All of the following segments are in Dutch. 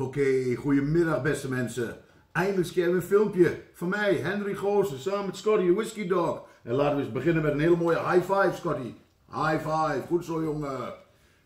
Oké, goedemiddag beste mensen. Eindelijk we een filmpje van mij, Henry Goosen, samen met Scotty, Whiskey Dog. En laten we eens beginnen met een hele mooie high five, Scotty. High five, goed zo jongen.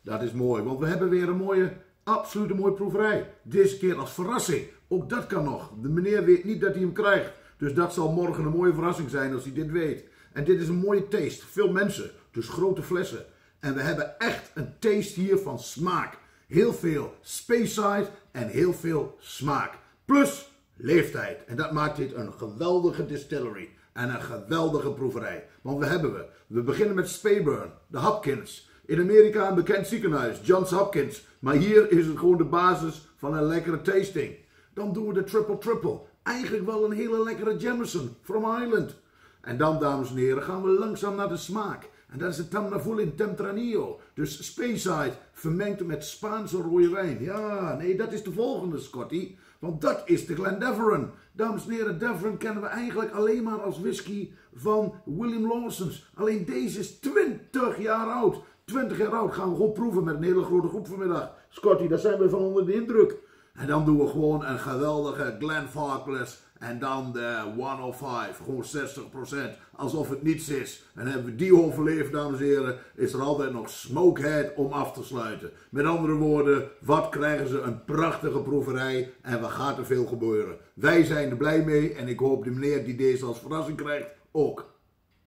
Dat is mooi, want we hebben weer een mooie, absolute mooie proeverij. Deze keer als verrassing. Ook dat kan nog. De meneer weet niet dat hij hem krijgt. Dus dat zal morgen een mooie verrassing zijn als hij dit weet. En dit is een mooie taste. Veel mensen, dus grote flessen. En we hebben echt een taste hier van smaak. Heel veel Speyside en heel veel smaak. Plus leeftijd. En dat maakt dit een geweldige distillery. En een geweldige proeverij. Want we hebben we. We beginnen met Speyburn, de Hopkins. In Amerika een bekend ziekenhuis, Johns Hopkins. Maar hier is het gewoon de basis van een lekkere tasting. Dan doen we de Triple Triple. Eigenlijk wel een hele lekkere Jameson from Island. En dan, dames en heren, gaan we langzaam naar de smaak. En dat is het Tamnaful in Tempranillo. Dus Speyside vermengd met Spaanse rode wijn. Ja, nee, dat is de volgende, Scotty. Want dat is de Glendeveron. Dames en heren, Deveron kennen we eigenlijk alleen maar als whisky van William Lawson's. Alleen deze is 20 jaar oud. 20 jaar oud gaan we gewoon proeven met een hele grote groep vanmiddag. Scotty, daar zijn we van onder de indruk. En dan doen we gewoon een geweldige Glenfarclas en dan de 105, gewoon 60%, alsof het niets is. En hebben we die overleefd, dames en heren, is er altijd nog Smokehead om af te sluiten. Met andere woorden, wat krijgen ze een prachtige proeverij en wat gaat er veel gebeuren. Wij zijn er blij mee en ik hoop de meneer die deze als verrassing krijgt ook.